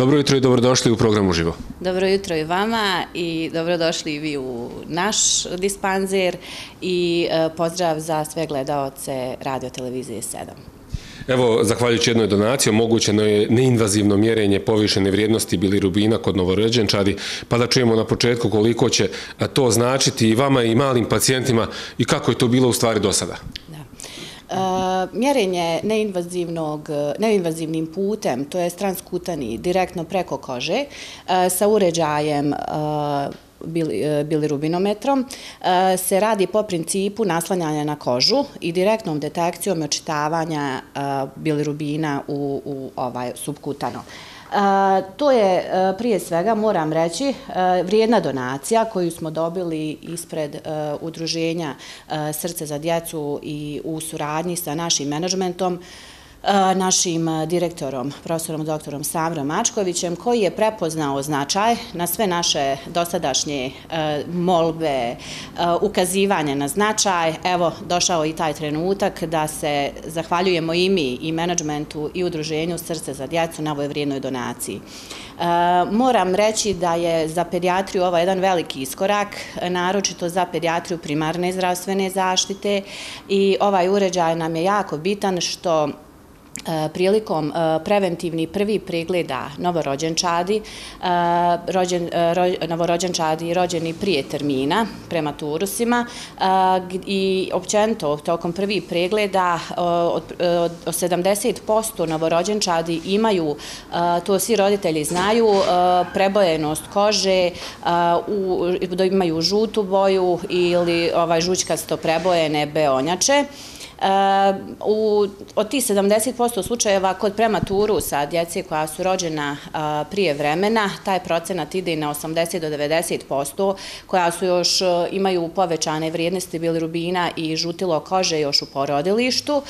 Dobro jutro i dobrodošli u programu Živo. Dobro jutro i vama i dobrodošli i vi u naš dispanzer i e, pozdrav za sve gledalce radio televizije 7. Evo, zahvaljujući jednoj donaciji, omogućeno je neinvazivno mjerenje povišene vrijednosti bilirubina kod novorođenčadi, pa da čujemo na početku koliko će to značiti i vama i malim pacijentima i kako je to bilo u stvari do sada. Uh, mjerenje neinvazivnog, neinvazivnim putem, to je transkutani, direktno preko kože, eh, sa uređajem eh, bilirubinometrom, se radi po principu naslanjanja na kožu i direktnom detekcijom očitavanja bilirubina u, u ovaj subkutano. To je e, prije svega, moram reći, e, vrijedna donacija koju smo dobili ispred e, udruženja Srce za djecu i u suradnji sa našim menadžmentom. E, našim e, direktorom, profesorom doktorom Savrom Mačkovićem, koji je prepoznao značaj na sve naše dosadašnje e, molbe, ukazivanje na značaj. Evo, došao i taj trenutak da se zahvaljujemo i mi, i menadžmentu, i udruženju Srce za djecu na ovoj vrijednoj donaciji. Moram reći da je za pediatriju ovo jedan veliki iskorak, naročito za pediatriju primarne zdravstvene zaštite i ovaj uređaj nam je jako bitan što E, prilikom e, preventivni prvi pregleda novorođenčadi, e, rođen, novorođenčadi rođeni prije termina prema turusima i općenito tokom prvi pregleda od 70% novorođenčadi imaju, to svi roditelji znaju, prebojenost kože, imaju žutu boju ili ovaj žućkasto prebojene beonjače. U, od tih 70% slučajeva kod prematuru sa djece koja su rođena prije vremena, taj procenat ide na 80 do 90%, koja su još e, imaju povećane vrijednosti bilirubina i žutilo kože još u porodilištu,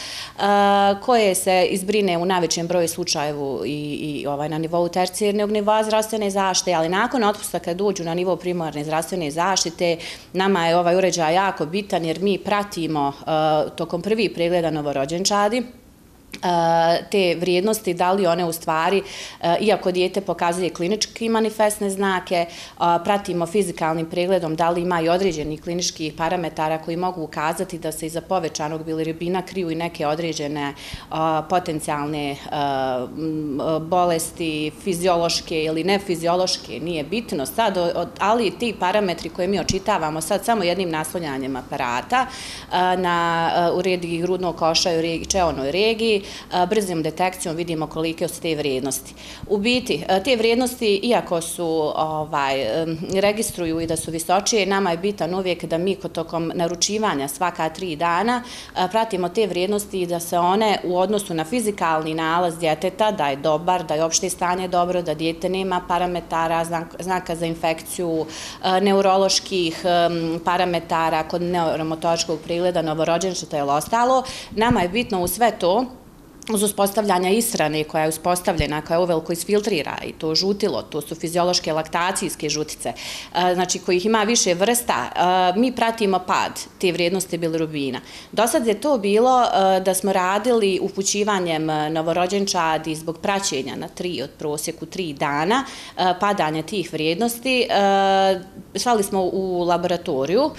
koje se izbrine u najvećem broju slučajevu i, i ovaj, na nivou tercijernog nivoa zdravstvene zaštite, ali nakon otpusta kad dođu na nivou primarne zdravstvene zaštite, nama je ovaj uređaj jako bitan jer mi pratimo e, tokom prvi prvi pregleda novorođenčadi, te vrijednosti, da li one u stvari, iako dijete pokazuje klinički manifestne znake, pratimo fizikalnim pregledom da li ima i određeni klinički parametara koji mogu ukazati da se iza povećanog bilirubina kriju i neke određene potencijalne bolesti, fiziološke ili nefiziološke, nije bitno sad, ali ti parametri koje mi očitavamo sad samo jednim naslonjanjem aparata na, u grudnog koša i čeonoj regiji, brzim detekcijom vidimo kolike su te vrijednosti. U biti, te vrijednosti, iako su ovaj, registruju i da su visočije, nama je bitan uvijek da mi tokom naručivanja svaka tri dana pratimo te vrijednosti i da se one u odnosu na fizikalni nalaz djeteta, da je dobar, da je opšte stanje dobro, da djete nema parametara, znaka za infekciju, neuroloških parametara kod neuromotoričkog prigleda, novorođenčeta ili ostalo. Nama je bitno u sve to uz uspostavljanja israne koja je uspostavljena, koja je uveliko isfiltrira i to žutilo, to su fiziološke laktacijske žutice, e, znači kojih ima više vrsta, e, mi pratimo pad te vrijednosti bilirubina. Do sad je to bilo e, da smo radili upućivanjem novorođenčadi zbog praćenja na tri od prosjeku tri dana, padanje tih vrijednosti. Svali smo u laboratoriju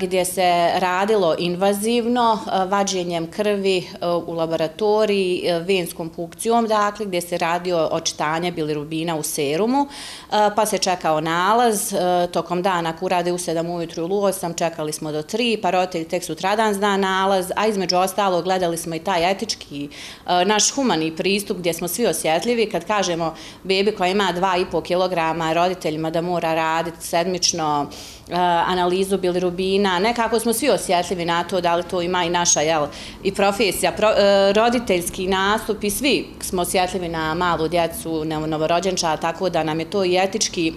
gdje se radilo invazivno vađenjem krvi u laboratoriji E, venskom punkcijom, dakle, gdje se radio očitanje bilirubina u serumu, e, pa se čekao nalaz, e, tokom dana ako urade u 7 ujutru ili u 8, čekali smo do 3, pa roditelj tek sutradan zna nalaz, a između ostalo gledali smo i taj etički, e, naš humani pristup gdje smo svi osjetljivi, kad kažemo bebi koja ima 2,5 kg roditeljima da mora raditi sedmično, analizu bilirubina, nekako smo svi osjetljivi na to da li to ima i naša jel, i profesija, roditeljski nastup i svi smo osjetljivi na malu djecu, novorođenča, tako da nam je to i etički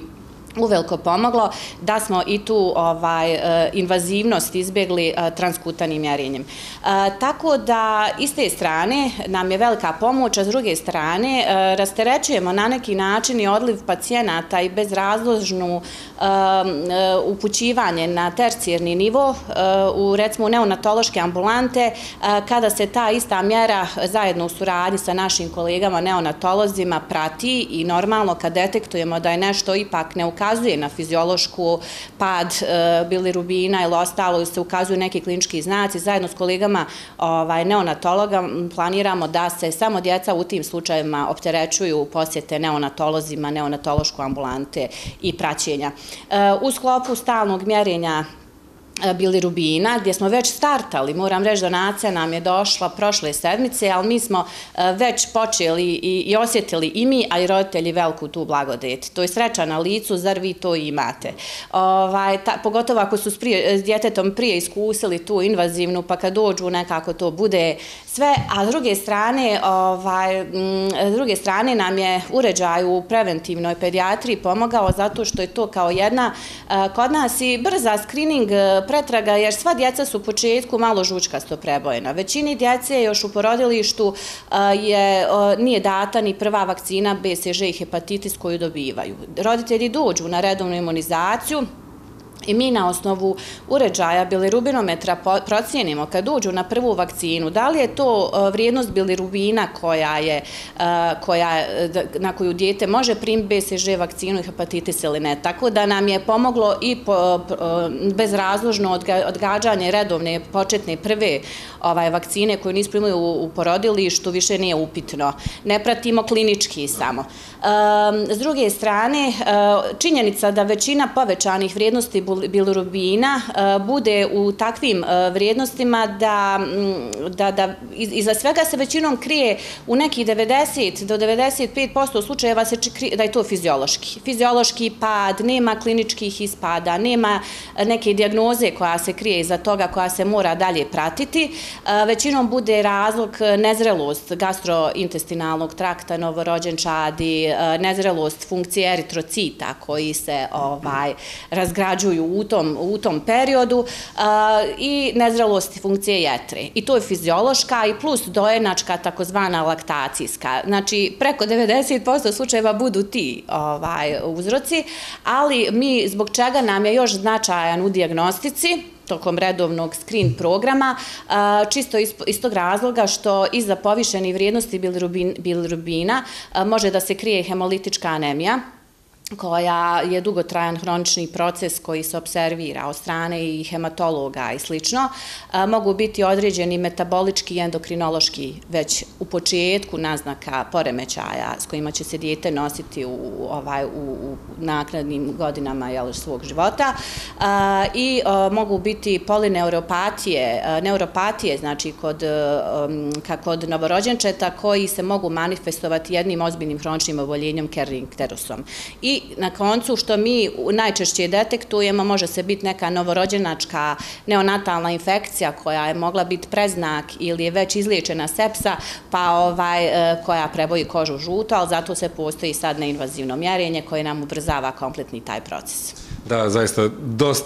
uveliko pomoglo da smo i tu ovaj, e, invazivnost izbjegli e, transkutanim mjerenjem. E, tako da, iz te strane, nam je velika pomoć, a s druge strane, rasterećujemo na neki način i odliv pacijenata i bezrazložnu upućivanje na tercijerni nivo u, recimo, neonatološke ambulante, kada se ta ista mjera zajedno u suradnji sa našim kolegama neonatolozima prati i normalno kad detektujemo da je nešto ipak neukazano ukazuje na fiziološku pad e, bilirubina ili ostalo, se ukazuju neki klinički znaci. Zajedno s kolegama ovaj, neonatologa planiramo da se samo djeca u tim slučajima opterećuju posjete neonatolozima, neonatološku ambulante i praćenja. E, u sklopu stalnog mjerenja E, bili Rubina, gdje smo već startali, moram reći, donacija nam je došla prošle sedmice, ali mi smo e, već počeli i osjetili i mi, a i roditelji veliku tu blagodet. To je sreća na licu, zar vi to imate? Ovaj, pogotovo ako su s djetetom prije iskusili tu invazivnu, pa kad dođu nekako to bude sve, a s druge strane, ovaj, mm, s druge strane nam je uređaj u preventivnoj pedijatriji pomogao zato što je to kao jedna kod nas i brza screening e, pretraga, jer sva djeca su u početku malo žučkasto prebojena. Većini djece još u porodilištu je, nije data ni prva vakcina BCG i hepatitis koju dobivaju. Roditelji dođu na redovnu imunizaciju, i mi na osnovu uređaja bilirubinometra procijenimo kad uđu na prvu vakcinu, da li je to e, vrijednost bilirubina koja je, e, koja, e, na koju dijete može prim BCG vakcinu i hepatitis ili ne. Tako da nam je pomoglo i bezrazložno odgađanje redovne početne prve ovaj, vakcine koju nisu imali u porodilištu, više nije upitno. Ne pratimo klinički samo. S druge strane, e, činjenica da većina povećanih vrijednosti bilirubina e, bude u takvim e, vrijednostima da, da, da iza svega se većinom krije u nekih 90 do 95% slučajeva se da je to fiziološki. Fiziološki pad, nema kliničkih ispada, nema neke diagnoze koja se krije iza toga koja se mora dalje pratiti. Većinom bude razlog e, nezrelost gastrointestinalnog trakta, novorođenčadi, e, nezrelost funkcije eritrocita koji se ovaj razgrađuju u tom, u tom periodu e, i nezrelost funkcije jetre. I to je fiziološka i plus dojenačka takozvana laktacijska. Znači, preko 90% slučajeva budu ti ovaj, uzroci, ali mi zbog čega nam je još značajan u diagnostici, tokom redovnog screen programa, čisto iz tog razloga što iza povišenih vrijednosti bilirubina može da se krije hemolitička anemija, koja je dugotrajan hronični proces koji se observira od strane i hematologa i slično, mogu biti određeni metabolički i endokrinološki već u početku naznaka poremećaja s kojima će se dijete nositi u, ovaj, u, u nakladnim godinama jel, svog života i mogu biti polineuropatije, neuropatije znači kod, kod novorođenčeta koji se mogu manifestovati jednim ozbiljnim hroničnim oboljenjem Kerring-Terusom. I na koncu što mi najčešće detektujemo, može se biti neka novorođenačka neonatalna infekcija koja je mogla biti preznak ili je već izliječena sepsa, pa ovaj, e, koja preboji kožu žuto, ali zato se postoji sad neinvazivno mjerenje koje nam ubrzava kompletni taj proces. Da, zaista,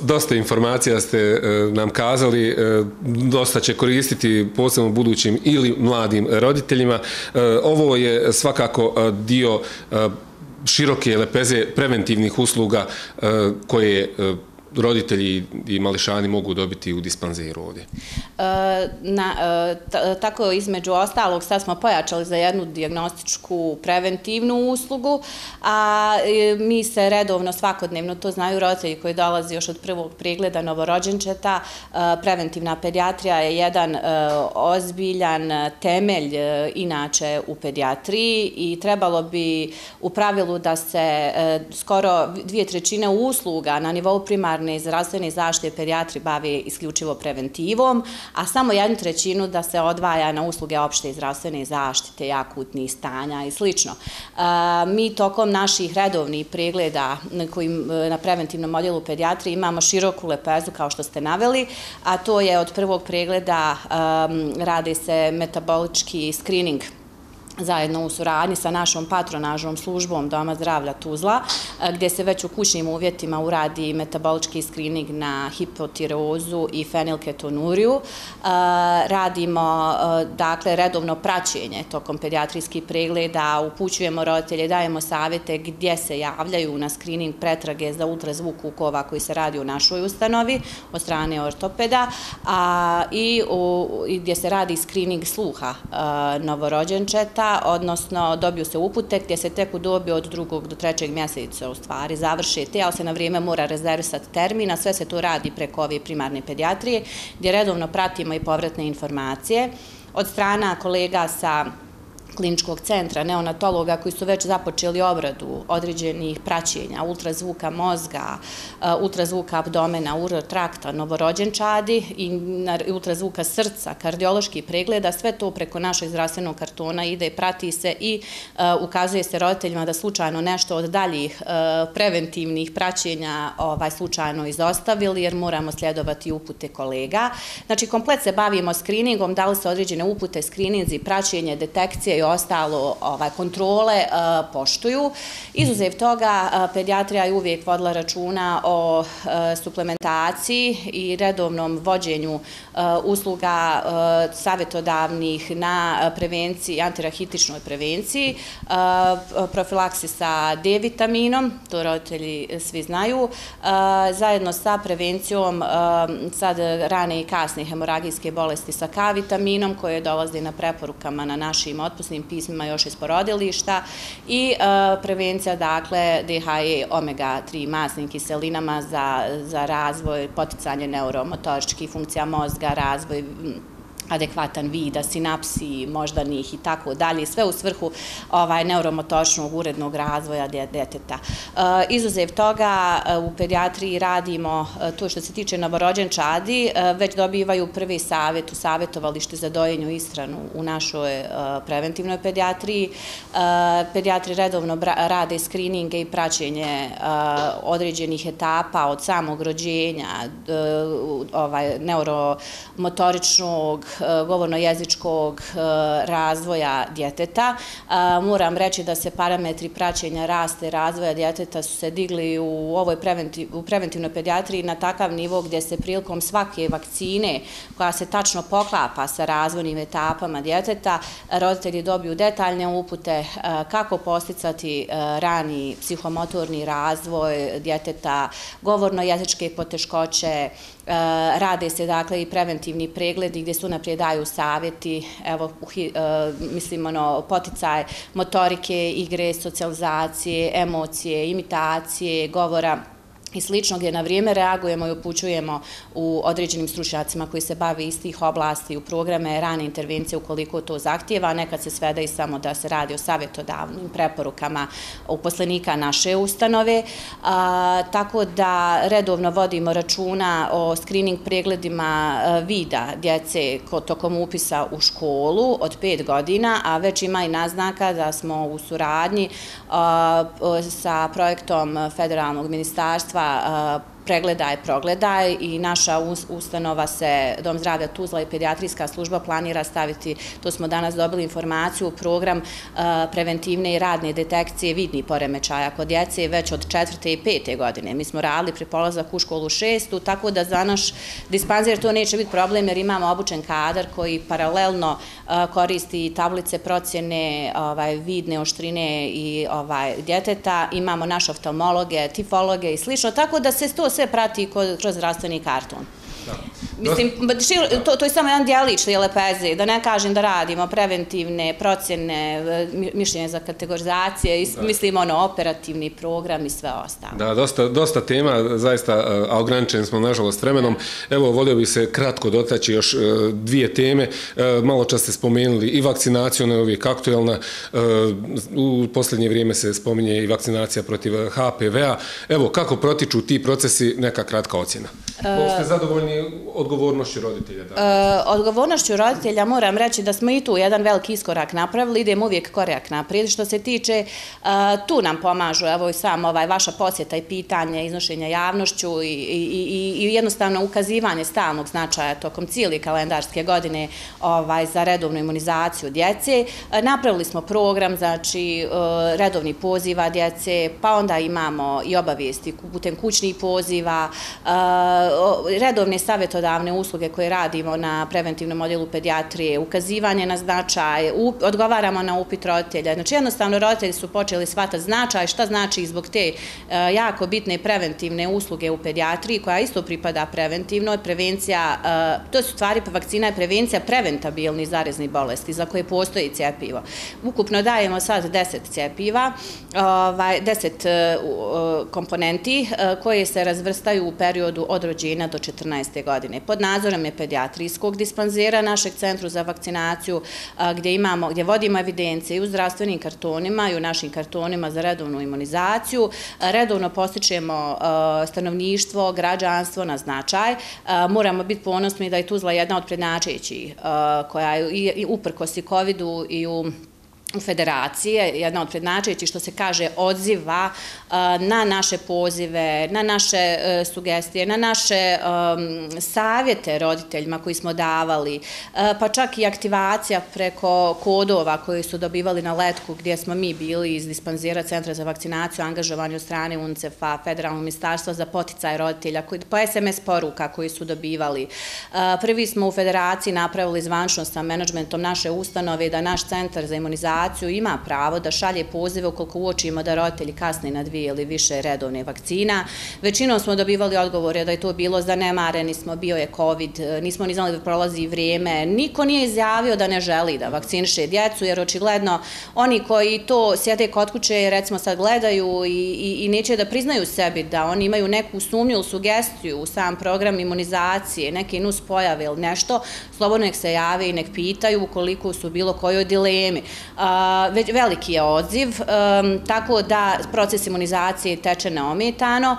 dosta informacija ste e, nam kazali, e, dosta će koristiti posebno budućim ili mladim roditeljima. E, ovo je svakako e, dio široke lepeze preventivnih usluga eh, koje eh, roditelji i mališani mogu dobiti u dispanzeru ovdje? E, na, e, tako između ostalog sad smo pojačali za jednu diagnostičku preventivnu uslugu, a e, mi se redovno svakodnevno, to znaju roditelji koji dolazi još od prvog pregleda novorođenčeta, preventivna pediatrija je jedan ozbiljan temelj inače u pediatriji i trebalo bi u pravilu da se skoro dvije trećine usluga na nivou primarne primarne zdravstvene zaštite pediatri bavi isključivo preventivom, a samo jednu trećinu da se odvaja na usluge opšte zdravstvene zaštite, akutnih stanja i sl. E, mi tokom naših redovnih pregleda na e, preventivnom odjelu pediatri imamo široku lepezu, kao što ste naveli, a to je od prvog pregleda e, radi se metabolički screening zajedno u suradnji sa našom patronažnom službom Doma zdravlja Tuzla, e, gdje se već u kućnim uvjetima uradi metabolički skrining na hipotireozu i fenilketonuriju. E, radimo e, dakle, redovno praćenje tokom pediatrijskih pregleda, upućujemo roditelje, dajemo savjete gdje se javljaju na skrining pretrage za ultrazvuk kukova koji se radi u našoj ustanovi od strane ortopeda i gdje se radi skrining sluha novorođenčeta odnosno dobiju se upute gdje se tek u dobi od drugog do trećeg mjeseca u stvari završi te, ali se na vrijeme mora rezervisati termina, sve se to radi preko ove primarne pediatrije, gdje redovno pratimo i povratne informacije od strana kolega sa kliničkog centra, neonatologa koji su već započeli obradu određenih praćenja, ultrazvuka mozga, uh, ultrazvuka abdomena, urotrakta, novorođenčadi i ultrazvuka srca, kardiološki pregleda, sve to preko našeg zdravstvenog kartona ide, prati se i uh, ukazuje se roditeljima da slučajno nešto od daljih uh, preventivnih praćenja ovaj, slučajno izostavili, jer moramo sljedovati upute kolega. Znači, komplet se bavimo screeningom, dali se određene upute, screeninzi, praćenje, detekcije i ostalo ovaj, kontrole eh, poštuju. Izuzev toga, eh, pedijatrija pediatrija je uvijek vodila računa o eh, suplementaciji i redovnom vođenju usluga savjetodavnih na prevenciji, antirahitičnoj prevenciji, profilaksi sa D-vitaminom, to roditelji svi znaju, zajedno sa prevencijom sad rane i kasne hemoragijske bolesti sa K-vitaminom koje dolaze na preporukama na našim otpusnim pokusnim pismima još iz porodilišta i e, prevencija, dakle, DHE omega-3 masnim kiselinama za razvoj, poticanje neuromotoričkih funkcija mozga, razvoj adekvatan vida, sinapsi, moždanih i tako dalje, sve u svrhu ovaj, neuromotočnog urednog razvoja deteta. E, izuzev toga, e, u pediatriji radimo e, to što se tiče novorođenčadi, e, već dobivaju prvi savjet u savjetovalište za dojenju istranu u našoj preventivnoj pediatriji. Pediatri redovno rade skrininge i praćenje određenih etapa od samog rođenja, ovaj, neuromotoričnog, Eh, govorno-jezičkog eh, razvoja djeteta. Eh, moram reći da se parametri praćenja raste razvoja djeteta su se digli u ovoj preventivnoj pediatriji na takav nivo gdje se prilikom svake vakcine koja se tačno poklapa sa razvojnim etapama djeteta, roditelji dobiju detaljne upute kako posticati rani psihomotorni razvoj djeteta, govorno-jezičke poteškoće, Eh, rade se dakle i preventivni pregledi gdje su naprijed daju savjeti, evo, eh, mislim, ono, poticaj motorike, igre, socijalizacije, emocije, imitacije, govora, i slično gdje na vrijeme reagujemo i upućujemo u određenim stručnjacima koji se bave iz tih oblasti u programe rane intervencije ukoliko to zahtjeva, nekad se sveda i samo da se radi o savjetodavnim preporukama uposlenika naše ustanove, tako da redovno vodimo računa o screening pregledima vida djece tokom upisa u školu od pet godina, a već ima i naznaka da smo u suradnji sa projektom Federalnog ministarstva آه، pregledaj, progledaj i naša ustanova se, Dom zdravlja Tuzla i pediatrijska služba planira staviti, to smo danas dobili informaciju, u program e, preventivne i radne detekcije vidnih poremećaja kod djece već od četvrte i pete godine. Mi smo radili pri polazak u školu šestu, tako da za naš dispanzir to neće biti problem jer imamo obučen kadar koji paralelno e, koristi tablice procjene ovaj, vidne oštrine i ovaj, djeteta. Imamo naše oftalmologe, tifologe i slično, tako da se to sve se prati kroz zdravstveni karton. Mislim, to, to je samo jedan dijelić te lepeze, da ne kažem da radimo preventivne procjene, e, mišljenje za kategorizacije, mislim ono, operativni program i sve ostalo. Da, dosta, dosta tema, zaista, e, a ograničeni smo nažalost vremenom. Evo, volio bih se kratko dotaći još e, dvije teme. Malo čas ste spomenuli i vakcinaciju, ona je uvijek aktuelna. U posljednje vrijeme se spominje i vakcinacija protiv HPV-a. Evo, kako protiču ti procesi, neka kratka ocjena? Kako ste zadovoljni odgovornošću roditelja? Da? E, odgovornošću roditelja moram reći da smo i tu jedan veliki iskorak napravili, idemo uvijek korak naprijed. Što se tiče, e, tu nam pomažu, evo i sam ovaj, vaša posjeta i pitanje, iznošenja javnošću i, i, i, i jednostavno ukazivanje stalnog značaja tokom cijeli kalendarske godine ovaj, za redovnu imunizaciju djece. E, napravili smo program, znači e, redovni poziva djece, pa onda imamo i obavijesti putem kućnih poziva, e, redovne savjetodavne usluge koje radimo na preventivnom odjelu pedijatrije, ukazivanje na značaj, odgovaramo na upit roditelja. Znači jednostavno roditelji su počeli shvatati značaj, šta znači zbog te e, jako bitne preventivne usluge u pedijatriji, koja isto pripada preventivno, prevencija, e, to su stvari, pa vakcina je prevencija preventabilnih zarezni bolesti za koje postoji cijepivo. Ukupno dajemo sad deset cijepiva, ovaj, deset e, e komponenti koje se razvrstaju u periodu od rođenja do 14. godine. Pod nadzorom je pediatrijskog dispanzera našeg centru za vakcinaciju gdje, imamo, gdje vodimo evidencije u zdravstvenim kartonima i u našim kartonima za redovnu imunizaciju. Redovno postičemo stanovništvo, građanstvo na značaj. Moramo biti ponosni da je Tuzla jedna od prednačećih koja je i uprkos i COVID-u i u federacije, jedna od prednačajućih što se kaže odziva e, na naše pozive, na naše e, sugestije, na naše savjete roditeljima koji smo davali, e, pa čak i aktivacija preko kodova koji su dobivali na letku gdje smo mi bili iz dispanzira Centra za vakcinaciju, angažovanje od strane UNCEF-a, Federalnog ministarstva za poticaj roditelja, pa SMS poruka koji su dobivali. Prvi smo u federaciji napravili zvančno sa menadžmentom naše ustanove da naš centar za imunizaciju organizaciju ima pravo da šalje pozive ukoliko uočimo da roditelji kasne na dvije ili više redovne vakcina. Većinom smo dobivali odgovore da je to bilo zanemareni smo, bio je COVID, e, nismo ni znali da prolazi vrijeme. Niko nije izjavio da ne želi da vakciniše djecu, jer očigledno oni koji to sjede kod kuće, recimo sad gledaju i, i, neće da priznaju sebi da oni imaju neku sumnju ili sugestiju u sam program imunizacije, neke nus pojave ili nešto, slobodno nek se jave i nek pitaju koliko su bilo kojoj dilemi veliki je odziv, tako da proces imunizacije teče neometano.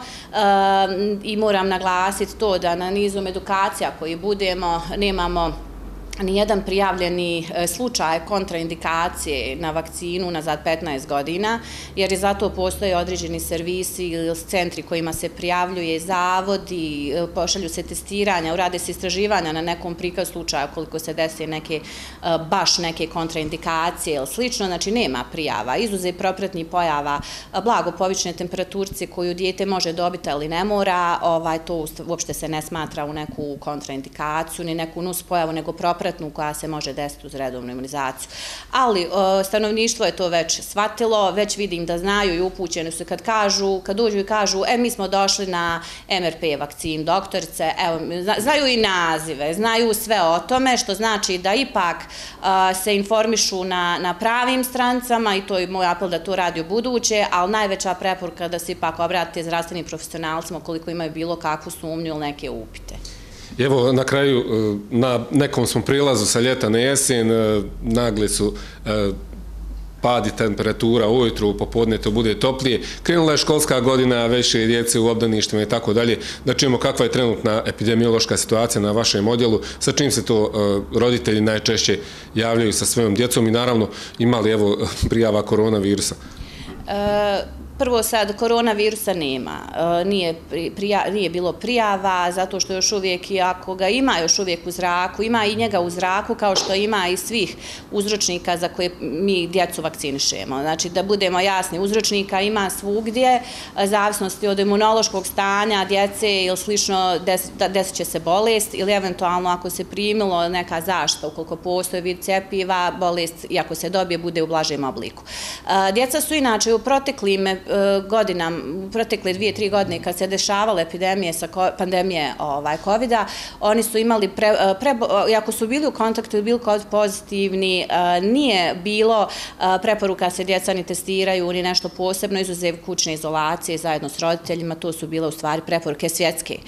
I moram naglasiti to da na nizom edukacija koji budemo nemamo nijedan prijavljeni e, slučaj kontraindikacije na vakcinu nazad 15 godina, jer je zato postoje određeni servisi ili centri kojima se prijavljuje zavodi, e, pošalju se testiranja, urade se istraživanja na nekom prikaz slučaja koliko se desi neke, e, baš neke kontraindikacije ili slično, znači nema prijava. Izuze propretni pojava blago povične temperaturce koju dijete može dobiti ali ne mora, ovaj, to uopšte se ne smatra u neku kontraindikaciju ni neku nus pojavu, nego propretni popratnu koja se može desiti uz redovnu imunizaciju. Ali e, stanovništvo je to već shvatilo, već vidim da znaju i upućeni su kad kažu, kad uđu i kažu, e, mi smo došli na MRP vakcin, doktorice, evo, znaju i nazive, znaju sve o tome, što znači da ipak e, se informišu na, na pravim strancama i to je moj apel da to radi u buduće, ali najveća preporka da se ipak obratite zdravstvenim profesionalcima koliko imaju bilo kakvu sumnju ili neke upite. Evo, na kraju, e, na nekom smo prilazu sa ljeta na jesen, e, nagli su e, padi temperatura ujutru, popodne to bude toplije. Krenula je školska godina, veće djece u obdaništima i tako dalje. Da čujemo kakva je trenutna epidemiološka situacija na vašem odjelu, sa čim se to roditelji najčešće javljaju sa svojom djecom i naravno imali evo prijava koronavirusa. Prvo sad, koronavirusa nema, e, nije, prija, nije bilo prijava, zato što još uvijek, ako ga ima još uvijek u zraku, ima i njega u zraku, kao što ima i svih uzročnika za koje mi djecu vakcinišemo. Znači, da budemo jasni, uzročnika ima svugdje, zavisnosti od imunološkog stanja djece ili slično, desit će se bolest ili eventualno ako se primilo neka zašta, ukoliko postoje vid cepiva, bolest, iako se dobije, bude u blažem obliku. E, djeca su inače u proteklim E, godina, protekle dvije, tri godine, kad se dešavale epidemije sa pandemije ovaj, COVID-a, oni su imali, pre, e, pre, ako su bili u kontaktu ili bili kod pozitivni, e, nije bilo preporuka se djeca ni testiraju, ni nešto posebno, izuzev kućne izolacije zajedno s roditeljima, to su bile u stvari preporuke svjetske.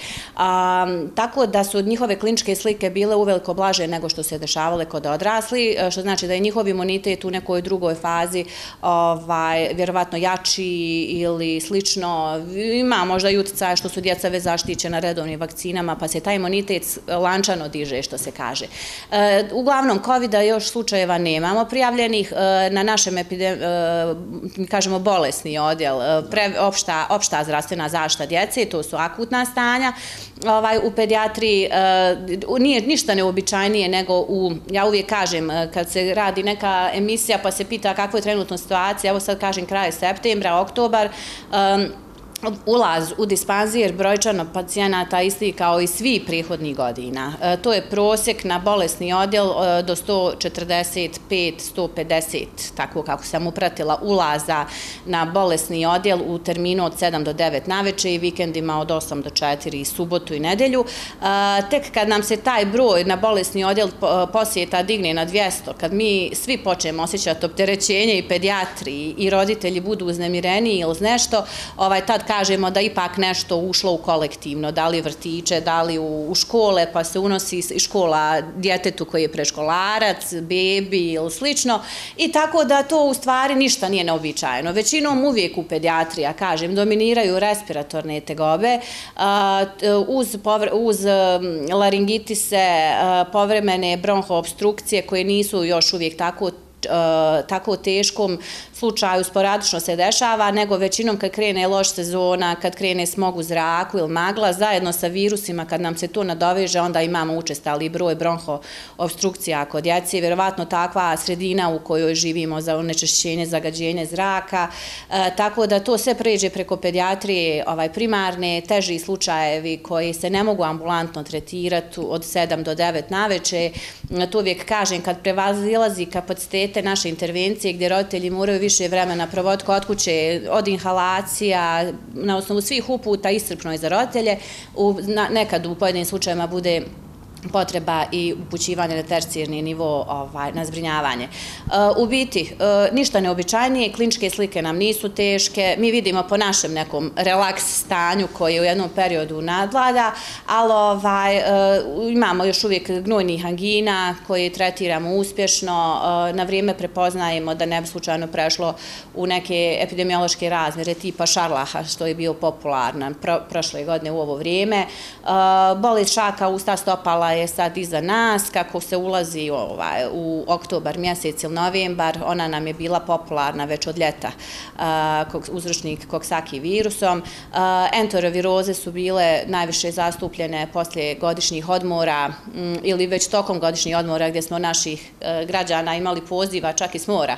Tako da su njihove kliničke slike bile uveliko blaže nego što se dešavale kod odrasli, što znači da je njihov imunitet u nekoj drugoj fazi ovaj, vjerovatno jači, ili slično, ima možda i utjecaja što su djeca već zaštićena redovnim vakcinama, pa se taj imunitet lančano diže, što se kaže. E, uglavnom, COVID-a još slučajeva nemamo prijavljenih. E, na našem, e, kažemo, bolesni odjel, e, opšta zdravstvena zašta djece, to su akutna stanja. Ovaj, u pediatriji e, nije ništa neobičajnije nego u, ja uvijek kažem, kad se radi neka emisija pa se pita kakva je trenutna situacija, evo sad kažem kraj septembra, oktobar, ulaz u dispanzir brojčano pacijenata isti kao i svi prihodnih godina. E, to je prosjek na bolesni odjel e, do 145-150, tako kako sam upratila, ulaza na bolesni odjel u terminu od 7 do 9 naveče i vikendima od 8 do 4 i subotu i nedelju. E, tek kad nam se taj broj na bolesni odjel e, posjeta digne na 200, kad mi svi počnemo osjećati opterećenje i pediatri i roditelji budu uznemireni ili nešto, ovaj, tad kažemo da ipak nešto ušlo u kolektivno, da li vrtiće, da li u škole, pa se unosi škola djetetu koji je preškolarac, bebi ili slično. I tako da to u stvari ništa nije neobičajeno. Većinom uvijek u pediatrija, kažem, dominiraju respiratorne tegobe uz, uz laringitise, povremene bronhoobstrukcije koje nisu još uvijek tako tako teškom slučaju sporadično se dešava, nego većinom kad krene loš sezona, kad krene smog u zraku ili magla, zajedno sa virusima, kad nam se to nadoveže, onda imamo učestali broj bronhoobstrukcija kod djece. Vjerovatno takva sredina u kojoj živimo za onečešćenje, zagađenje zraka, e, tako da to sve pređe preko pediatrije ovaj, primarne, teži slučajevi koji se ne mogu ambulantno tretirati od 7 do 9 naveče. E, to uvijek kažem, kad prevazilazi kapacitete naše intervencije gdje roditelji moraju više vremena provoditi kod kuće, od inhalacija, na osnovu svih uputa iscrpno i za roditelje, nekad u pojedinim slučajima bude potreba i upućivanje na tercijerni nivo ovaj, na zbrinjavanje. E, u biti, e, ništa neobičajnije, kliničke slike nam nisu teške, mi vidimo po našem nekom relaks stanju koji u jednom periodu nadlada, ali ovaj, e, imamo još uvijek gnojnih angina koje tretiramo uspješno, na vrijeme prepoznajemo da ne bi slučajno prešlo u neke epidemiološke razmere tipa šarlaha što je bio popularna prošle godine u ovo vrijeme. Bolest šaka, usta stopala je sad iza nas, kako se ulazi ovaj, u oktobar mjesec ili novembar, ona nam je bila popularna već od ljeta, uzročnik koksaki virusom. Entoroviroze su bile najviše zastupljene poslije godišnjih odmora mm, ili već tokom godišnjih odmora gdje smo naših e, građana imali poziva čak i s mora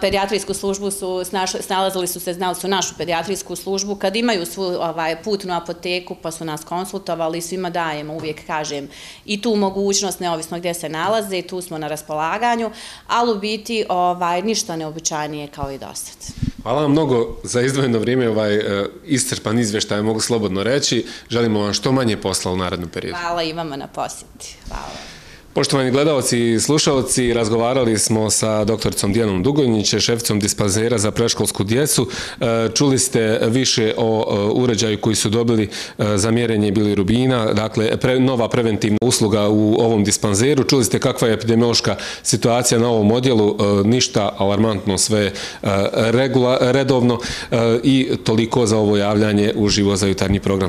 pedijatrijsku službu su, snalazili su se, znali su našu pedijatrijsku službu, kad imaju svu ovaj, putnu apoteku pa su nas konsultovali, svima dajemo, uvijek kažem, i tu mogućnost, neovisno gdje se nalaze, tu smo na raspolaganju, ali u biti ovaj, ništa neobičajnije kao i dostat. Hvala vam mnogo za izdvojeno vrijeme, ovaj uh, iscrpan izvještaj, mogu slobodno reći. Želimo vam što manje posla u narednom periodu. Hvala i vama na posjeti. Hvala. Poštovani gledalci i slušalci, razgovarali smo sa doktoricom Dijanom Dugonjiće, šeficom dispanzera za preškolsku djecu. E, čuli ste više o e, uređaju koji su dobili e, za mjerenje bilirubina, dakle nova preventivna usluga u ovom dispanzeru. Čuli ste kakva je epidemiološka situacija na ovom odjelu, ništa alarmantno, sve redovno i toliko za ovo javljanje u živo za jutarnji program.